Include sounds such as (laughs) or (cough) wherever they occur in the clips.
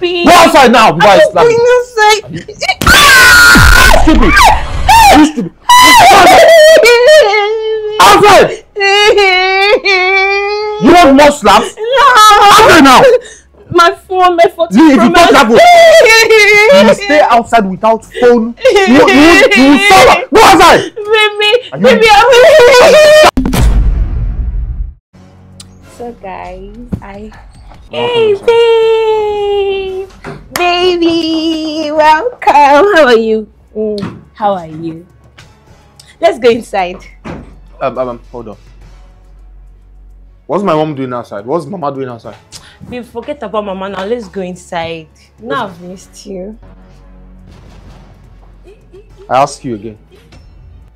Go outside now before I I'm slap going you. outside. Stupid. You stupid. Outside. You want more slaps? No. Outside now. My phone, my phone. Lee, if you touch that phone, You stay outside without phone. You, you, you will suffer. Go outside. Baby, you- baby, I'm So guys, I Hey babe, baby, welcome. How are you? Mm, how are you? Let's go inside. Um, um, um, hold on. What's my mom doing outside? What's mama doing outside? Babe, forget about mama now. Let's go inside. Now I've missed you. I ask you again.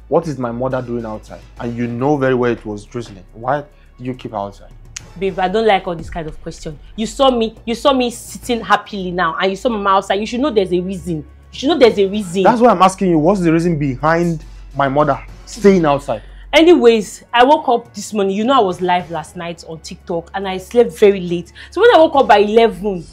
What is my mother doing outside? And you know very well it was drizzling. Why do you keep her outside? Babe, I don't like all this kind of question. You saw me, you saw me sitting happily now, and you saw mama outside. You should know there's a reason. You should know there's a reason. That's why I'm asking you. What's the reason behind my mother staying outside? Anyways, I woke up this morning. You know, I was live last night on TikTok and I slept very late. So when I woke up by 11,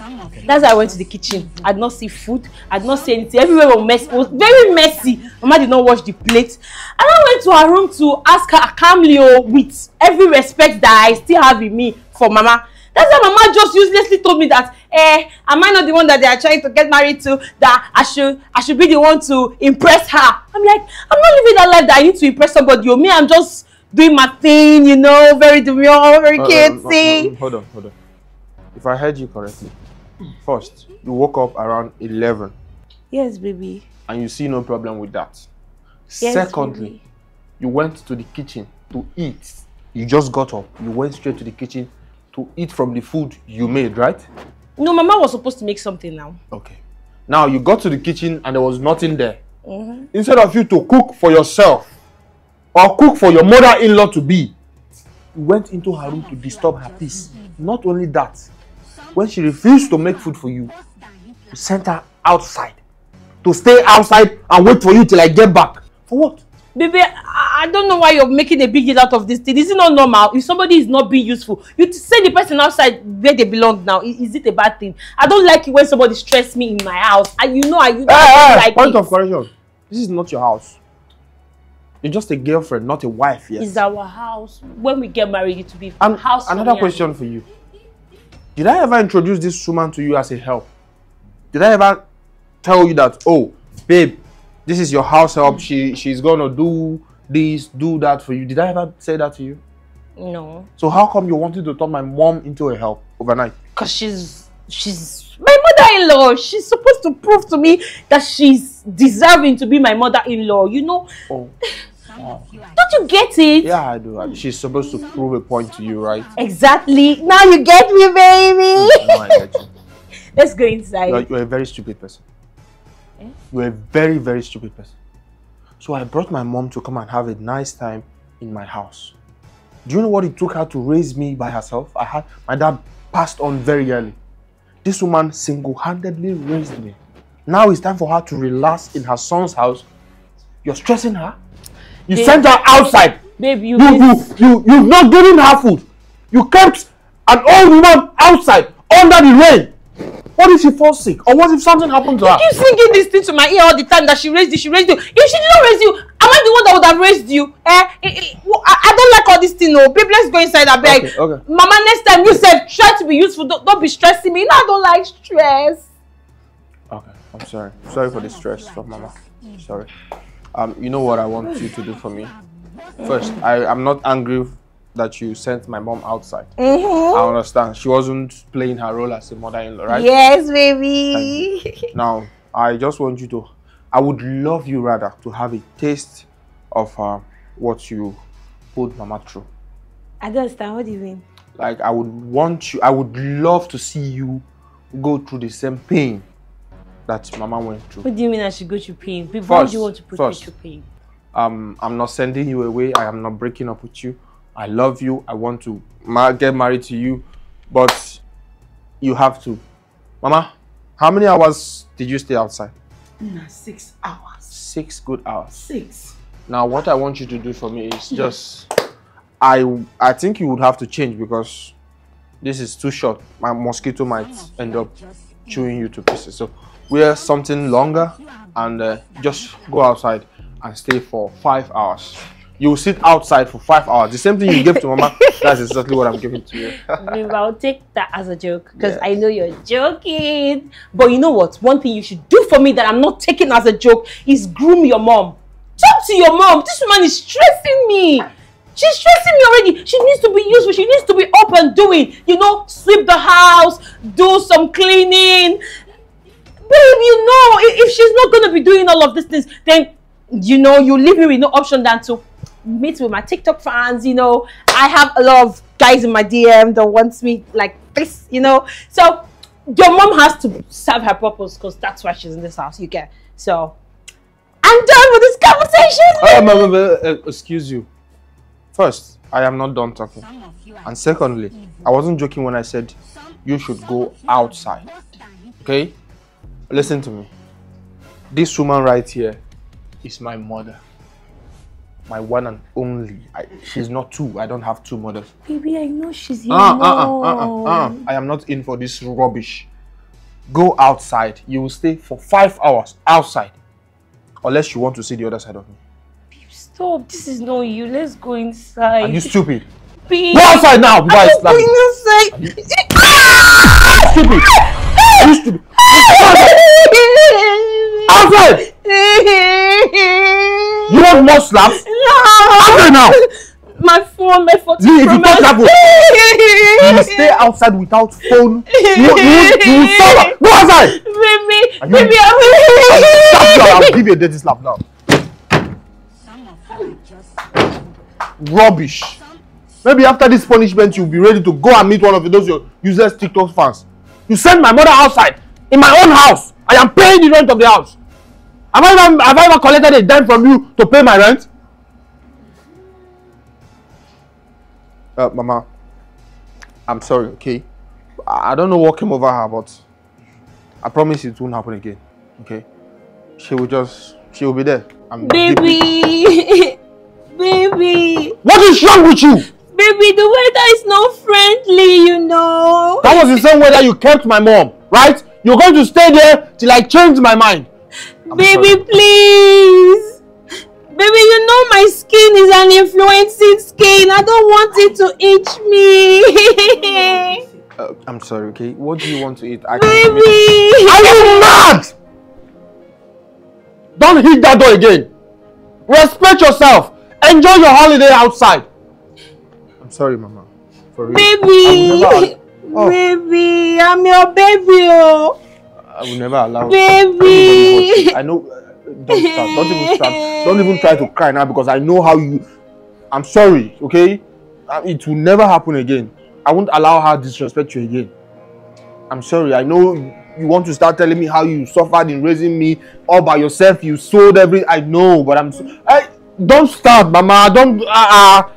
that's why I went to the kitchen. I did not see food. I did not see anything. Everywhere was messy. Was very messy. Mama did not wash the plate. And I went to her room to ask her calmly, with every respect that I still have in me for Mama. That's why Mama just uselessly told me that, eh, am I not the one that they are trying to get married to? That I should, I should be the one to impress her. I'm like, I'm not living that life that I need to impress somebody. Oh, me, I'm just doing my thing, you know, very demure, very uh, cutesy. uh, uh, hold on, hold on. If I heard you correctly, first, you woke up around 11 Yes, baby. and you see no problem with that. Yes, Secondly, baby. you went to the kitchen to eat. You just got up. You went straight to the kitchen to eat from the food you made, right? No, Mama was supposed to make something now. Okay. Now you got to the kitchen and there was nothing there. Mhm. Instead of you to cook for yourself or cook for your mother-in-law to be, you went into her room to disturb her peace. Not only that, when she refused to make food for you, you sent her outside to stay outside and wait for you till I get back. For what? Baby, I, don't know why you're making a big deal out of this thing. Is it not normal? If somebody is not being useful, you send the person outside where they belong now. Is, is it a bad thing? I don't like it when somebody stress me in my house. And you know I, you, I Hey, don't hey, like point it. of correction. This is not your house. You're just a girlfriend, not a wife yet. It's our house. When we get married, it will be And house. another and question for you. Did I ever introduce this woman to you as a help? Did I ever tell you that, oh, babe, this is your house help. Mm. She she's gonna do this, do that for you. Did I ever say that to you? you. No, So how come you wanted to turn my mom into a help overnight? because she's she's my mother-in-law. She's supposed to prove to me that she's deserving to be my mother-in-law. You know, Oh, (laughs) don't you get it? yeah, I do. She's supposed to prove a point to you, right? Exactly. Now you get me, baby. No, I get you. (laughs) Let's go inside. You're, you're a very stupid person. Eh? You're a very, very stupid person. So I brought my mom to come and have a nice time in my house. Do you know what it took her to raise me by herself? I had my dad passed on very early. This woman single-handedly raised me. Now it's time for her to relax in her son's house. You're stressing her. You Babe. sent her outside. Babe, you, You, you, you, you've not given her food. You kept an old woman outside under the rain. What if she falls sick? Or what if something happened to her? keep singing this thing to my ear all the time that she raised you, she raised you. If she did not raise you, am I the one that would have raised you? Eh? Eh, eh, I, I don't like all this thing, no. Babe, let's go inside, I beg. Okay, okay. Mama, next time you said try to be useful. Don't, don't be stressing me. No, I don't like stress. Okay, I'm sorry. Sorry for the stress from mama. Sorry. Um, you know what I want you to do for me? First, I, I'm not angry that you sent my mom outside. Mm-hmm. I understand. She wasn't playing her role as a mother-in-law, right? Yes, baby. Now, I just want you to, I would love you rather to have a taste of uh, what you put mama through. I don't understand. What do you mean? Like, I would want you, I would love to see you go through the same pain that mama went through. What do you mean I should go through pain? Babe, why do you want to put me through pain? um, I'm not sending you away. I am not breaking up with you. I love you. I want to ma- get married to you, but you have to. Mama, how many hours did you stay outside? Nah, six hours. Six good hours. Six. Now, what I want you to do for me is just, I I think you would have to change because this is too short. My mosquito might end up chewing you to pieces. So wear something longer and uh, just go outside and stay for five hours. You will sit outside for five hours. The same thing you gave to Mama, (laughs) that's exactly what I'm giving to you. Babe, I'll take that as a joke because Yeah. I know you're joking. But you know what? One thing you should do for me that I'm not taking as a joke is groom your mom. Talk to your mom. This woman is stressing me. She's stressing me already. She needs to be useful. She needs to be up and doing. You know, sweep the house, do some cleaning. Babe, you know, if she's not gonna be doing all of these things, then you know, you leave me with no option than to meet with my TikTok fans. You know, I have a lot of guys in my DM that wants me like this. You know, so your mom has to serve her purpose because that's why she's in this house. You get so. I'm done with this conversation. Uh, ma- ma- ma- uh, excuse you. First, I am not done talking. And secondly, I wasn't joking when I said you should go outside. Okay? Listen to me. This woman right here is my mother. My one and only. I, she's not two. I don't have two mothers. Baby, I know she's your Uh, mom. uh, uh. I am not in for this rubbish. Go outside. You will stay for five hours outside. Unless you want to see the other side of me. Stop. This is not you. Let's go inside. Are you stupid? Babe. Go outside now before I I'm slap you. going inside. Stupid. Are you stupid? Outside! You want more slaps? Outside (laughs) now! My phone, my phone. See, if you touch that phone, you stay (laughs) outside without phone. You, you, you, suffer. (laughs) Go outside! Baby, Are you- baby, Slap you, I'm I'll give you a dirty slap now. Rubbish. Maybe after this punishment, you'll be ready to go and meet one of those your useless TikTok fans. You send my mother outside in my own house. I am paying the rent of the house. Have I ever, have I ever collected a dime from you to pay my rent? Uh, Mama, I'm sorry, okay? I don't know what came over her, but I promise it won't happen again, okay? She will just, she will be there. I'm Baby, (laughs) baby, What is wrong with you? baby, the weather is not friendly, you know. That was the same way that you kept my mom, right? You're going to stay there till I change my mind. I'm baby, sorry. please. Baby, you know my skin is an influencing skin. I don't want it to itch me. Uh, I'm sorry, okay? What do you want to eat? I make- baby. Are you mad? Don't hit that door again. Respect yourself. Enjoy your holiday outside. I'm sorry, Mama. For real. Baby. Oh. Baby, I'm your baby, oh. I will never allow Baby. anybody hurt you. I know. Don't start. Don't even start. Don't even try to cry now because I know how you. I'm sorry, okay? Uh, It will never happen again. I won't allow her disrespect you again. I'm sorry. I know you want to start telling me how you suffered in raising me all by yourself. You sold everything. I know, but I'm. I, don't start, Mama. Don't. Uh, uh.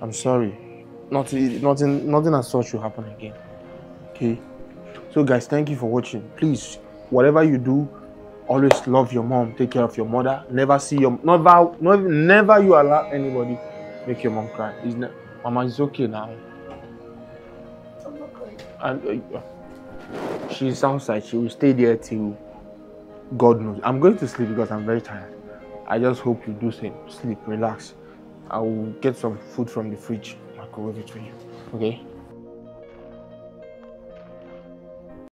I'm sorry. Nothing, nothing, nothing as such will happen again. Okay. So, guys, thank you for watching. Please, whatever you do, always love your mom. Take care of your mother. Never see your never, never, never you allow anybody make your mom cry. It's ne- Mama, it's okay now. I'm not crying. And uh, she's outside. She will stay there till God knows. I'm going to sleep because I'm very tired. I just hope you do same. Sleep, relax. I will get some food from the fridge. Go with it for you. Okay?